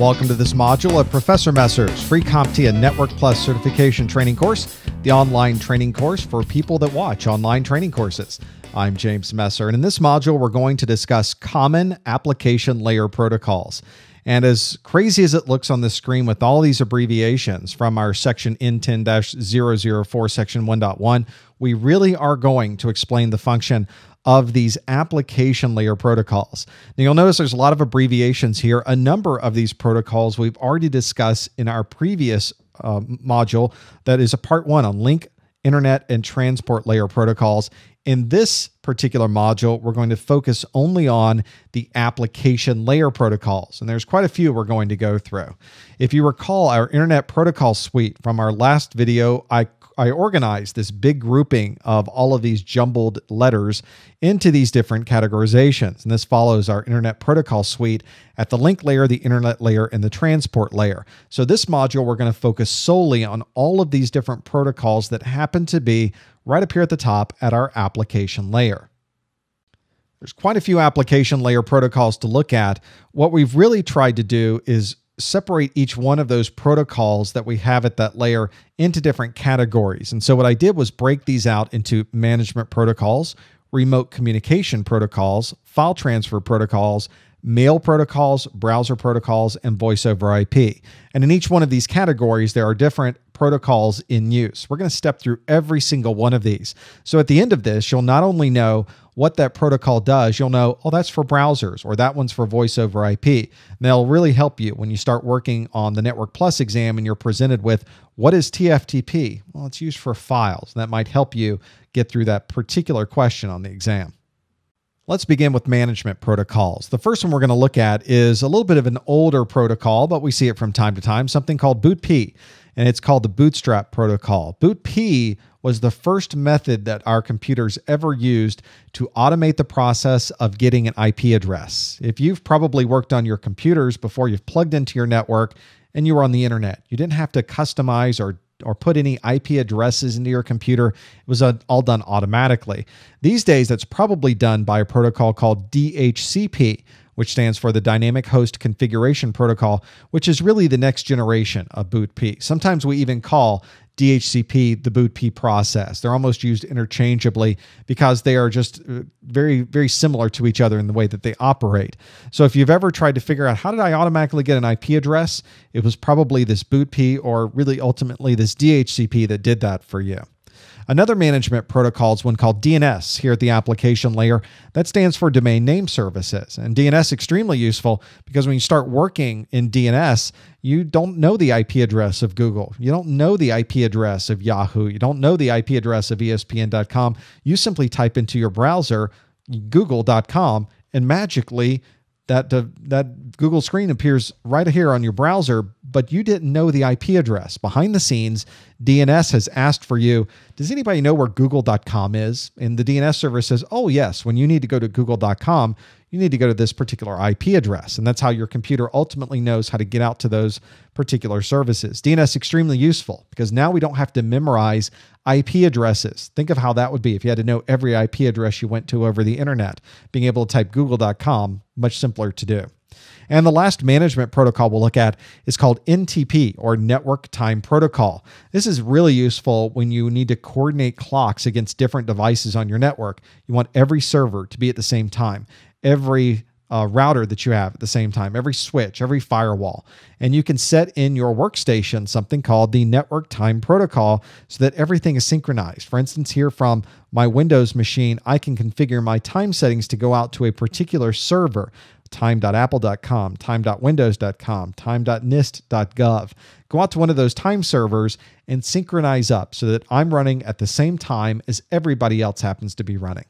Welcome to this module of Professor Messer's free CompTIA Network Plus certification training course, the online training course for people that watch online training courses. I'm James Messer, and in this module, we're going to discuss common application layer protocols. And as crazy as it looks on the screen with all these abbreviations from our section N10 004 section 1.1, we really are going to explain the function of these application layer protocols. Now, you'll notice there's a lot of abbreviations here. A number of these protocols we've already discussed in our previous uh, module that is a part one on link, internet, and transport layer protocols. In this particular module, we're going to focus only on the application layer protocols, and there's quite a few we're going to go through. If you recall our Internet Protocol Suite from our last video, I I organized this big grouping of all of these jumbled letters into these different categorizations. And this follows our Internet Protocol Suite at the link layer, the internet layer, and the transport layer. So this module, we're going to focus solely on all of these different protocols that happen to be right up here at the top at our application layer. There's quite a few application layer protocols to look at. What we've really tried to do is separate each one of those protocols that we have at that layer into different categories. And so what I did was break these out into management protocols, remote communication protocols, file transfer protocols, mail protocols, browser protocols, and voice over IP. And in each one of these categories, there are different protocols in use. We're going to step through every single one of these. So at the end of this, you'll not only know what that protocol does, you'll know, oh, that's for browsers or that one's for voice over IP. And that'll really help you when you start working on the Network Plus exam and you're presented with what is TFTP? Well, it's used for files. And that might help you get through that particular question on the exam. Let's begin with management protocols. The first one we're going to look at is a little bit of an older protocol, but we see it from time to time, something called BootP, and it's called the Bootstrap protocol. BootP was the first method that our computers ever used to automate the process of getting an IP address. If you've probably worked on your computers before you've plugged into your network and you were on the internet, you didn't have to customize or or put any IP addresses into your computer. It was uh, all done automatically. These days, that's probably done by a protocol called DHCP, which stands for the Dynamic Host Configuration Protocol, which is really the next generation of BootP. Sometimes we even call DHCP, the BootP process. They're almost used interchangeably because they are just uh, very, very similar to each other in the way that they operate. So if you've ever tried to figure out how did I automatically get an IP address, it was probably this BootP or really ultimately this DHCP that did that for you. Another management protocol is one called DNS here at the application layer. That stands for Domain Name Services. And DNS extremely useful because when you start working in DNS, you don't know the IP address of Google. You don't know the IP address of Yahoo. You don't know the IP address of ESPN.com. You simply type into your browser google.com and magically that uh, that Google screen appears right here on your browser, but you didn't know the IP address. Behind the scenes, DNS has asked for you, does anybody know where google.com is? And the DNS server says, "Oh yes, when you need to go to google.com, you need to go to this particular IP address. And that's how your computer ultimately knows how to get out to those particular services. DNS is extremely useful because now we don't have to memorize IP addresses. Think of how that would be if you had to know every IP address you went to over the internet. Being able to type google.com, much simpler to do. And the last management protocol we'll look at is called NTP or Network Time Protocol. This is really useful when you need to coordinate clocks against different devices on your network. You want every server to be at the same time every uh, router that you have at the same time, every switch, every firewall. And you can set in your workstation something called the network time protocol so that everything is synchronized. For instance, here from my Windows machine, I can configure my time settings to go out to a particular server time.apple.com, time.windows.com, time.nist.gov. Go out to one of those time servers and synchronize up so that I'm running at the same time as everybody else happens to be running.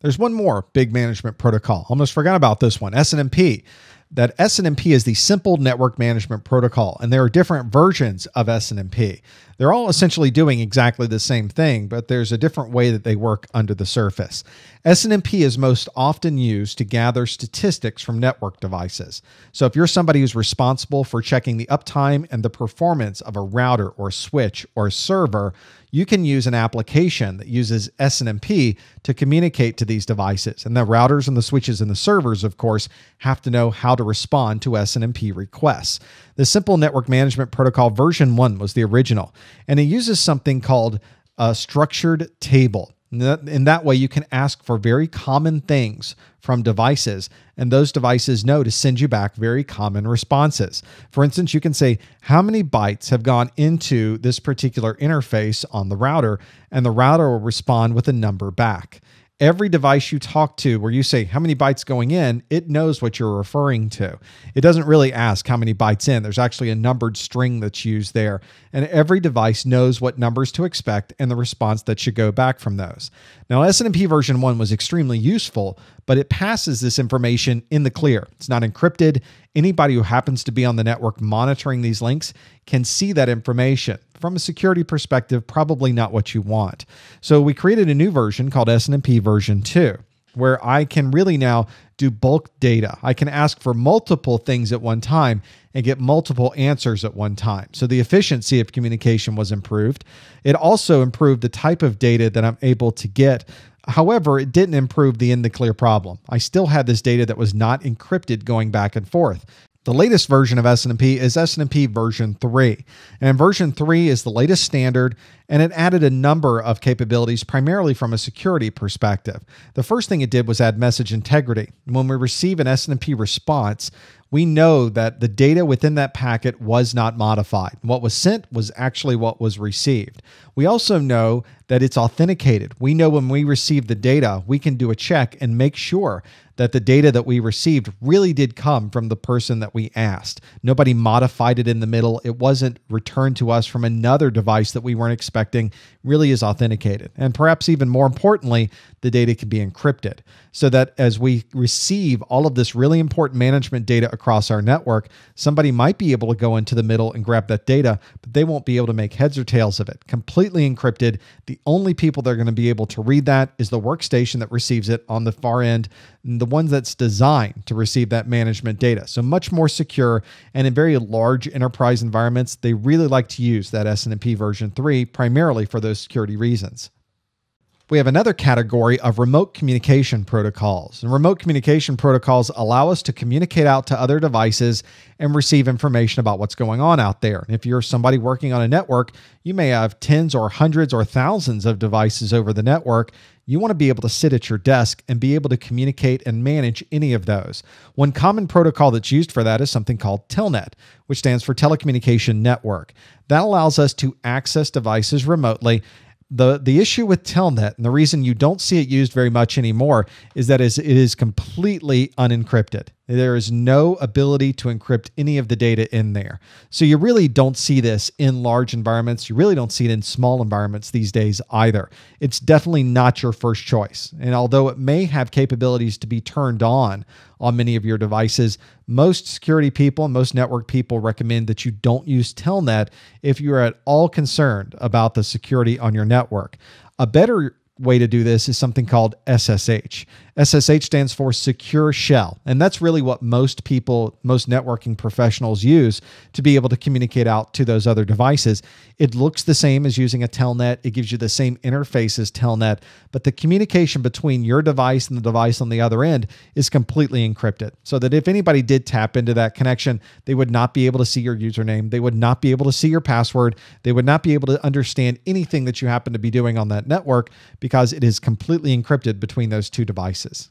There's one more big management protocol. Almost forgot about this one, SNMP. That SNMP is the Simple Network Management Protocol, and there are different versions of SNMP. They're all essentially doing exactly the same thing, but there's a different way that they work under the surface. SNMP is most often used to gather statistics from network devices. So if you're somebody who's responsible for checking the uptime and the performance of a router or switch or server, you can use an application that uses SNMP to communicate to these devices. And the routers and the switches and the servers, of course, have to know how to respond to SNMP requests. The Simple Network Management Protocol version 1 was the original, and it uses something called a structured table. In that way, you can ask for very common things from devices, and those devices know to send you back very common responses. For instance, you can say, How many bytes have gone into this particular interface on the router? And the router will respond with a number back every device you talk to where you say how many bytes going in, it knows what you're referring to. It doesn't really ask how many bytes in. There's actually a numbered string that's used there. And every device knows what numbers to expect and the response that should go back from those. Now, SNMP version 1 was extremely useful, but it passes this information in the clear. It's not encrypted. Anybody who happens to be on the network monitoring these links can see that information from a security perspective, probably not what you want. So we created a new version called SNMP version 2, where I can really now do bulk data. I can ask for multiple things at one time and get multiple answers at one time. So the efficiency of communication was improved. It also improved the type of data that I'm able to get. However, it didn't improve the in the clear problem. I still had this data that was not encrypted going back and forth. The latest version of SNMP is SNMP version 3. And version 3 is the latest standard and it added a number of capabilities primarily from a security perspective. The first thing it did was add message integrity. When we receive an SNMP response, we know that the data within that packet was not modified. What was sent was actually what was received. We also know that it's authenticated. We know when we receive the data, we can do a check and make sure that the data that we received really did come from the person that we asked. Nobody modified it in the middle. It wasn't returned to us from another device that we weren't expecting, really is authenticated. And perhaps even more importantly, the data can be encrypted so that as we receive all of this really important management data across our network, somebody might be able to go into the middle and grab that data, but they won't be able to make heads or tails of it. Completely encrypted. The only people that are going to be able to read that is the workstation that receives it on the far end, the ones that's designed to receive that management data. So much more secure and in very large enterprise environments, they really like to use that SNMP version 3 primarily for those security reasons we have another category of remote communication protocols. And remote communication protocols allow us to communicate out to other devices and receive information about what's going on out there. And if you're somebody working on a network, you may have tens or hundreds or thousands of devices over the network. You want to be able to sit at your desk and be able to communicate and manage any of those. One common protocol that's used for that is something called Telnet, which stands for Telecommunication Network. That allows us to access devices remotely the the issue with telnet and the reason you don't see it used very much anymore is that it is completely unencrypted there is no ability to encrypt any of the data in there. So you really don't see this in large environments. You really don't see it in small environments these days either. It's definitely not your first choice. And although it may have capabilities to be turned on on many of your devices, most security people and most network people recommend that you don't use Telnet if you're at all concerned about the security on your network. A better way to do this is something called SSH. SSH stands for Secure Shell. And that's really what most people, most networking professionals use to be able to communicate out to those other devices. It looks the same as using a telnet, it gives you the same interface as telnet, but the communication between your device and the device on the other end is completely encrypted. So that if anybody did tap into that connection, they would not be able to see your username, they would not be able to see your password, they would not be able to understand anything that you happen to be doing on that network because it is completely encrypted between those two devices.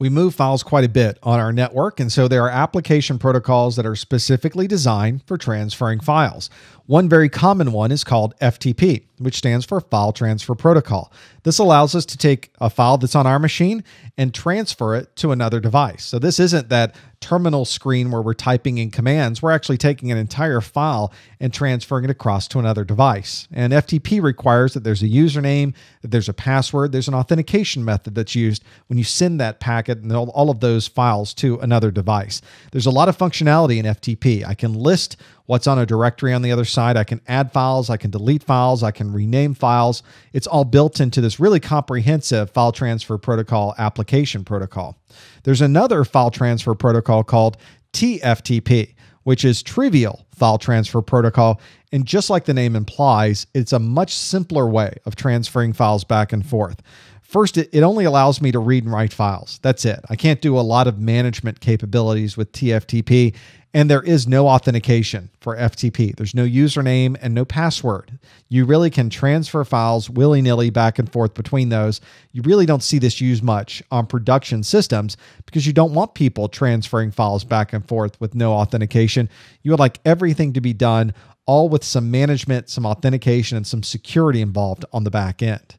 We move files quite a bit on our network, and so there are application protocols that are specifically designed for transferring files. One very common one is called FTP, which stands for File Transfer Protocol. This allows us to take a file that's on our machine and transfer it to another device. So this isn't that terminal screen where we're typing in commands. We're actually taking an entire file and transferring it across to another device. And FTP requires that there's a username, that there's a password, there's an authentication method that's used when you send that packet and all of those files to another device. There's a lot of functionality in FTP. I can list what's on a directory on the other side. I can add files, I can delete files, I can rename files. It's all built into this really comprehensive file transfer protocol application protocol. There's another file transfer protocol called TFTP, which is Trivial File Transfer Protocol. And just like the name implies, it's a much simpler way of transferring files back and forth. First, it, only allows me to read and write files. That's it. I can't do a lot of management capabilities with TFTP, and there is no authentication for FTP. There's no username and no password. You really can transfer files willy nilly back and forth between those. You really don't see this used much on production systems because you don't want people transferring files back and forth with no authentication. You would like everything to be done all with some management, some authentication, and some security involved on the back end.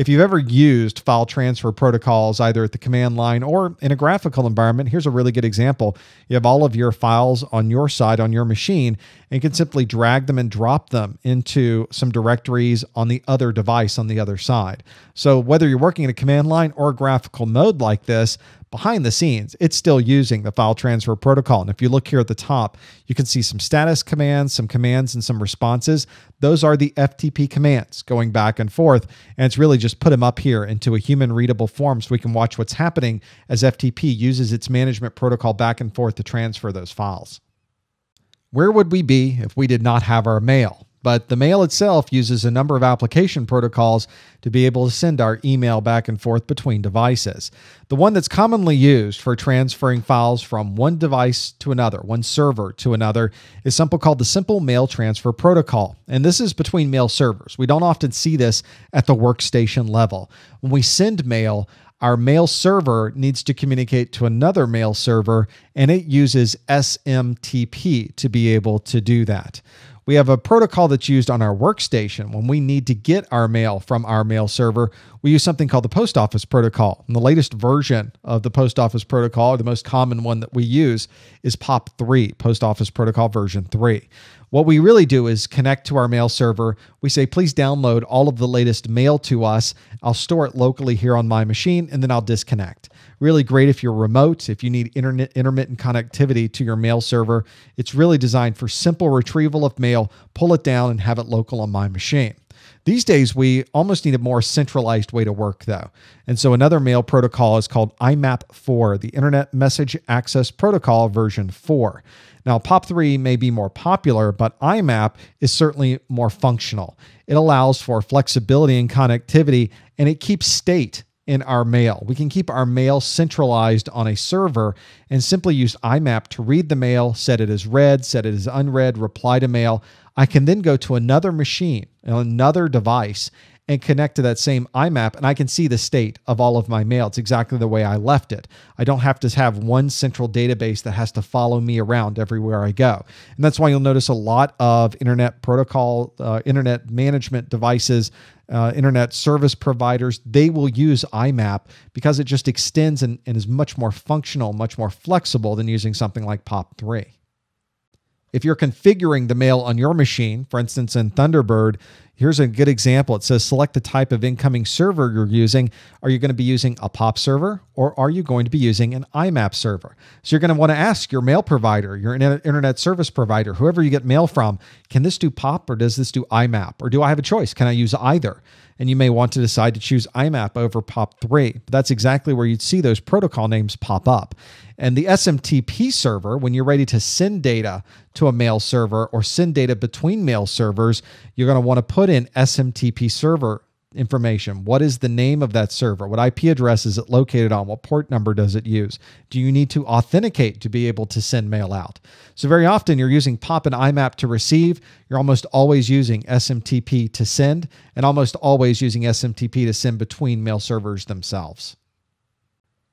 If you've ever used file transfer protocols, either at the command line or in a graphical environment, here's a really good example. You have all of your files on your side, on your machine, and can simply drag them and drop them into some directories on the other device on the other side. So whether you're working in a command line or a graphical mode like this, behind the scenes, it's still using the file transfer protocol. And if you look here at the top, you can see some status commands, some commands, and some responses. Those are the FTP commands going back and forth. And it's really just put them up here into a human readable form so we can watch what's happening as FTP uses its management protocol back and forth to transfer those files. Where would we be if we did not have our mail? But the mail itself uses a number of application protocols to be able to send our email back and forth between devices. The one that's commonly used for transferring files from one device to another, one server to another, is something called the Simple Mail Transfer Protocol. And this is between mail servers. We don't often see this at the workstation level. When we send mail, our mail server needs to communicate to another mail server, and it uses SMTP to be able to do that. We have a protocol that's used on our workstation when we need to get our mail from our mail server. We use something called the post office protocol. And the latest version of the post office protocol, or the most common one that we use, is POP3, Post Office Protocol version 3. What we really do is connect to our mail server. We say, please download all of the latest mail to us. I'll store it locally here on my machine, and then I'll disconnect. Really great if you're remote, if you need internet intermittent connectivity to your mail server. It's really designed for simple retrieval of mail, pull it down and have it local on my machine. These days, we almost need a more centralized way to work, though. And so, another mail protocol is called IMAP 4, the Internet Message Access Protocol version 4. Now, POP3 may be more popular, but IMAP is certainly more functional. It allows for flexibility and connectivity, and it keeps state in our mail. We can keep our mail centralized on a server and simply use IMAP to read the mail, set it as read, set it as unread, reply to mail. I can then go to another machine, another device, and connect to that same IMAP, and I can see the state of all of my mail. It's exactly the way I left it. I don't have to have one central database that has to follow me around everywhere I go. And that's why you'll notice a lot of internet protocol, uh, internet management devices, uh, internet service providers, they will use IMAP because it just extends and, and is much more functional, much more flexible than using something like POP3. If you're configuring the mail on your machine, for instance in Thunderbird, Here's a good example. It says select the type of incoming server you're using. Are you going to be using a POP server or are you going to be using an IMAP server? So you're going to want to ask your mail provider, your internet service provider, whoever you get mail from, can this do POP or does this do IMAP? Or do I have a choice? Can I use either? and you may want to decide to choose IMAP over POP3. That's exactly where you'd see those protocol names pop up. And the SMTP server, when you're ready to send data to a mail server or send data between mail servers, you're going to want to put in SMTP server information. What is the name of that server? What IP address is it located on? What port number does it use? Do you need to authenticate to be able to send mail out? So, very often you're using POP and IMAP to receive. You're almost always using SMTP to send, and almost always using SMTP to send between mail servers themselves.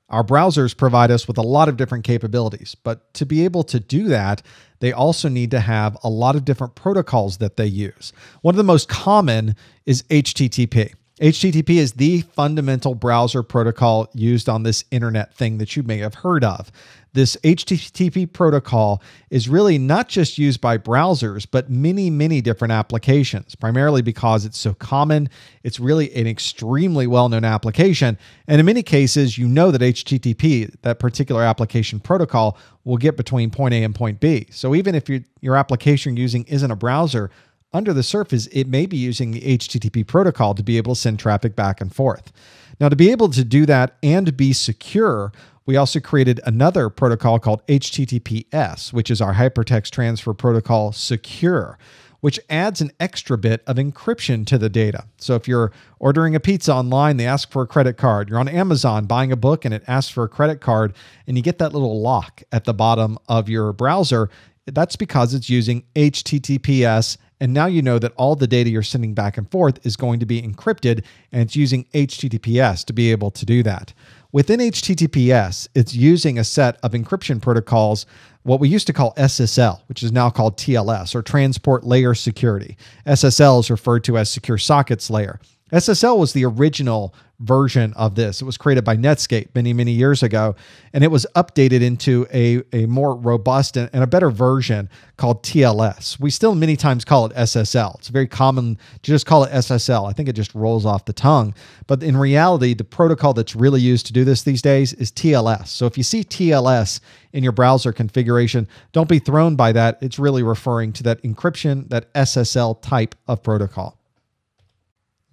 Our browsers provide us with a lot of different capabilities, but to be able to do that, they also need to have a lot of different protocols that they use. One of the most common is HTTP. HTTP is the fundamental browser protocol used on this internet thing that you may have heard of. This HTTP protocol is really not just used by browsers, but many, many different applications, primarily because it's so common. It's really an extremely well known application. And in many cases, you know that HTTP, that particular application protocol, will get between point A and point B. So even if your, your application you're using isn't a browser, under the surface, it may be using the HTTP protocol to be able to send traffic back and forth. Now, to be able to do that and be secure, we also created another protocol called HTTPS, which is our Hypertext Transfer Protocol Secure. which adds an extra bit of encryption to the data. So if you're ordering a pizza online, they ask for a credit card. You're on Amazon buying a book and it asks for a credit card, and you get that little lock at the bottom of your browser. That's because it's using HTTPS and now you know that all the data you're sending back and forth is going to be encrypted, and it's using HTTPS to be able to do that. Within HTTPS, it's using a set of encryption protocols, what we used to call SSL, which is now called TLS or Transport Layer Security. SSL is referred to as Secure Sockets Layer. SSL was the original version of this. It was created by Netscape many, many years ago, and it was updated into a, a more robust and, and, a better version called TLS. We still many times call it SSL. It's very common to just call it SSL. I think it just rolls off the tongue. But in reality, the protocol that's really used to do this these days is TLS. So if you see TLS in your browser configuration, don't be thrown by that. It's really referring to that encryption, that SSL type of protocol.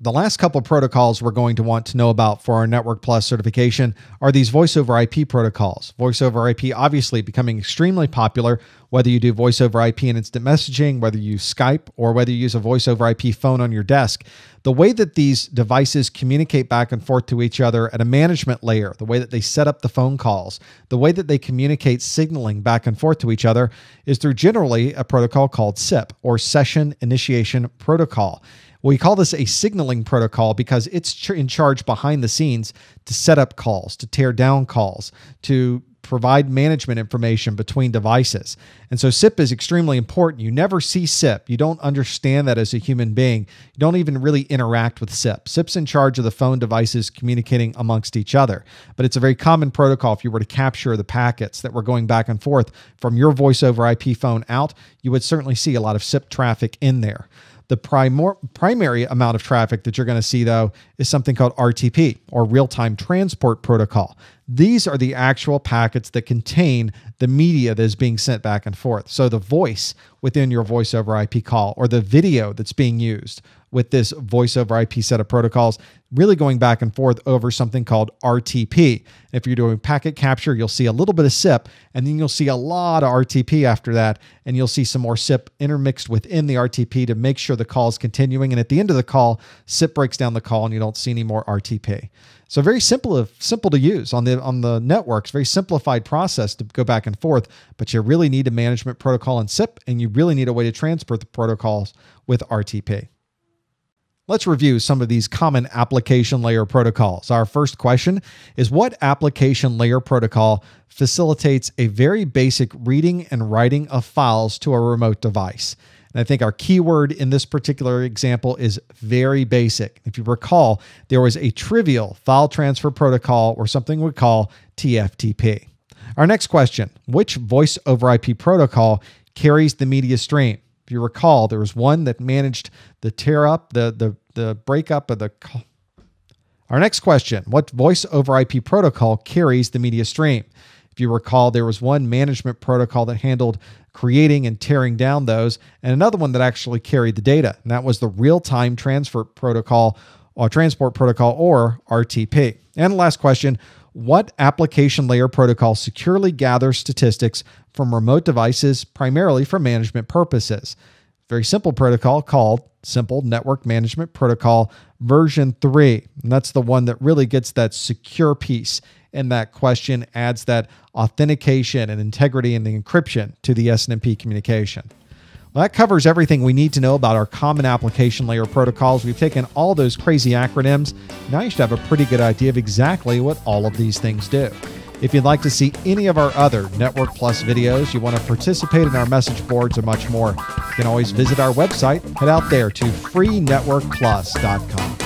The last couple of protocols we're going to want to know about for our Network Plus certification are these voice over IP protocols. Voice over IP obviously becoming extremely popular, whether you do voice over IP and instant messaging, whether you use Skype, or whether you use a voice over IP phone on your desk. The way that these devices communicate back and forth to each other at a management layer, the way that they set up the phone calls, the way that they communicate signaling back and forth to each other is through generally a protocol called SIP or Session Initiation Protocol. We call this a signaling protocol because it's in charge behind the scenes to set up calls, to tear down calls, to provide management information between devices. And so SIP is extremely important. You never see SIP. You don't understand that as a human being. You don't even really interact with SIP. SIP's in charge of the phone devices communicating amongst each other. But it's a very common protocol. If you were to capture the packets that were going back and forth from your voice over IP phone out, you would certainly see a lot of SIP traffic in there. The primor- primary amount of traffic that you're going to see, though, is something called RTP or real time transport protocol. These are the actual packets that contain the media that is being sent back and forth. So the voice within your voice over IP call or the video that's being used with this voice over IP set of protocols, really going back and forth over something called RTP. If you're doing packet capture, you'll see a little bit of SIP, and then you'll see a lot of RTP after that, and you'll see some more SIP intermixed within the RTP to make sure the call is continuing. And at the end of the call, SIP breaks down the call, and you don't see any more RTP. So very simple, simple to use on the on the networks. Very simplified process to go back and forth. But you really need a management protocol in SIP, and you really need a way to transport the protocols with RTP. Let's review some of these common application layer protocols. Our first question is What application layer protocol facilitates a very basic reading and writing of files to a remote device? And I think our keyword in this particular example is very basic. If you recall, there was a trivial file transfer protocol or something we call TFTP. Our next question Which voice over IP protocol carries the media stream? If you recall, there was one that managed the tear up, the the the breakup of the. Our next question: What voice over IP protocol carries the media stream? If you recall, there was one management protocol that handled creating and tearing down those, and another one that actually carried the data, and that was the real-time transfer protocol or transport protocol or RTP. And last question: What application layer protocol securely gathers statistics from remote devices primarily for management purposes. Very simple protocol called Simple Network Management Protocol version 3. And that's the one that really gets that secure piece in that question, adds that authentication and integrity and the encryption to the SNMP communication. Well, that covers everything we need to know about our common application layer protocols. We've taken all those crazy acronyms. Now you should have a pretty good idea of exactly what all of these things do. If you'd like to see any of our other Network Plus videos, you want to participate in our message boards or much more, you can always visit our website. Head out there to freenetworkplus.com.